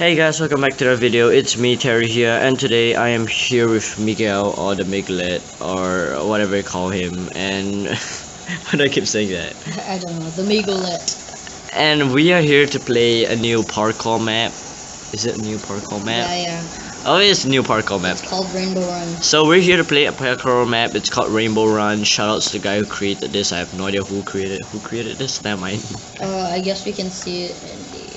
Hey guys, welcome back to the video. It's me, Terry here, and today I am here with Miguel, or the Miglet, or whatever you call him, and why do I keep saying that? I don't know, the Megalet. And we are here to play a new parkour map. Is it a new parkour map? Yeah, yeah. Oh, it's a new parkour map. It's called Rainbow Run. So we're here to play a parkour map. It's called Rainbow Run. Shoutouts to the guy who created this. I have no idea who created who created this. Never mind. Uh, I guess we can see it in the.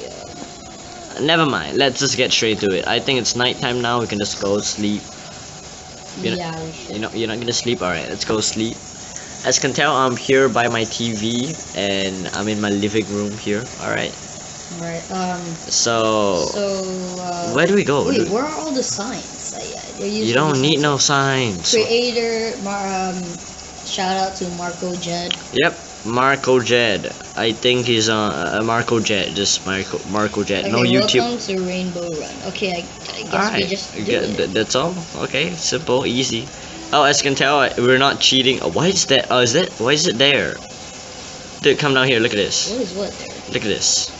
Never mind. Let's just get straight to it. I think it's nighttime now. We can just go sleep. You know- yeah, we should. You know, you're not gonna sleep. All right, let's go sleep. As you can tell, I'm here by my TV, and I'm in my living room here. All right. Alright, um, So, so, uh. where do we go? Wait, where are all the signs? You don't need no signs. signs. Creator, um, shout out to Marco Jed. Yep, Marco Jed. I think he's on uh, Marco Jed. Just Marco Marco Jed. Okay, no YouTube. welcome to Rainbow Run. Okay, I, I guess we just do it. th- that's all. Okay, simple, easy. Oh, as you can tell, uh, we're not cheating. Oh, why is that? Oh, is that? Why is it there? Dude, come down here. Look at this. What is what there? Look at this.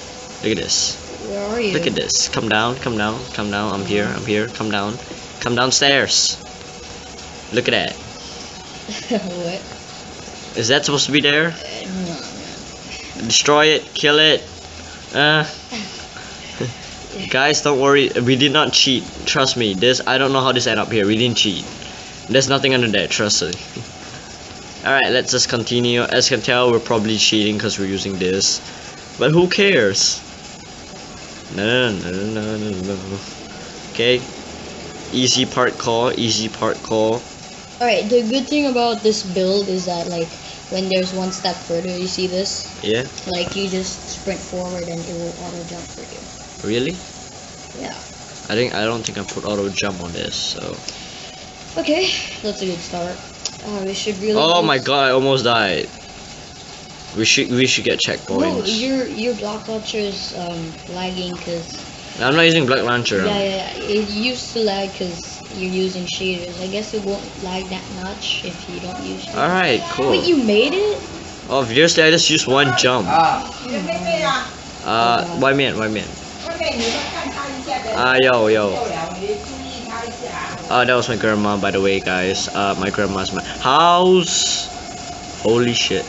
Look at this. Where are you? Look at this. Come down. Come down. Come down. I'm here. I'm here. Come down. Come downstairs. Look at that. what? Is that supposed to be there? Destroy it. Kill it. Uh. Guys, don't worry. We did not cheat. Trust me. This I don't know how this ended up here. We didn't cheat. There's nothing under there. Trust me. Alright, let's just continue. As you can tell, we're probably cheating because we're using this. But who cares? No, no, no, no, no, no. Okay. Easy parkour. Easy parkour. Alright, the good thing about this build is that, like, when there's one step further, you see this? Yeah. Like, you just sprint forward and it will auto jump for you. Really? Yeah. I think I don't think I put auto jump on this. So. Okay, that's a good start. Uh, we should really. Oh my god! I almost died. We should we should get No, checkpoints. your your block launcher is um lagging because I'm not using Block Launcher. yeah, yeah yeah it used to lag because you're using shaders. I guess it won't lag that much if you don't use shaders. Alright, cool. Wait, you made it? Oh, obviously I just used one jump. Uh, white man, white man. Uh, yo, yo. Uh, that was my grandma, by the way, guys. Uh, my grandma's my house. Holy shit.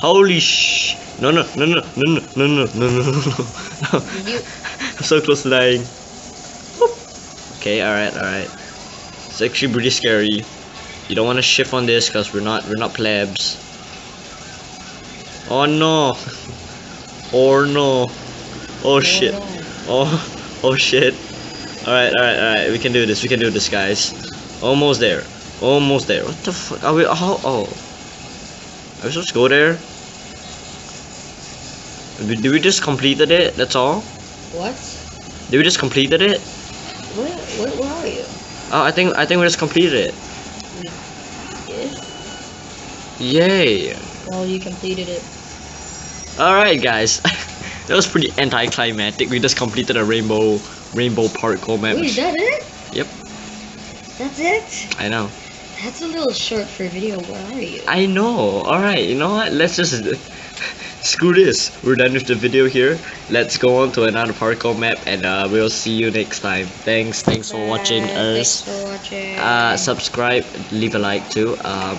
Holy sh. No, no, no, no, no, no, no, no, no, no. I'm so close to dying. Okay, alright, alright. It's actually pretty scary. You don't want to shift on this because we're not we're not plebs. Oh no. Or no. Oh, oh shit. no. Oh oh shit. Alright, alright, alright. We can do this. We can do this, guys. Almost there. Almost there. What the fuck? Are we how oh Are we supposed to go there? Did we just completed it? That's all? What? Did we just completed it? Where, where, where are you? Oh, I think I think we just completed it. Yeah. Yay! Well, you completed it. All right, guys. that was pretty anticlimactic. We just completed a rainbow rainbow parkour map. Wait, is that it? Yep. That's it? I know. That's a little short for a video. Where are you? I know. All right. You know what? Let's just screw this. We're done with the video here. Let's go on to another parkour map, and uh, we'll see you next time. Thanks. Thanks for watching us. Thanks for watching. Uh, subscribe, leave a like too. Um,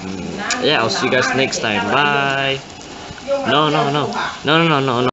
yeah, I'll see you guys next time. Bye. No, no, no, no, no, no, no, no.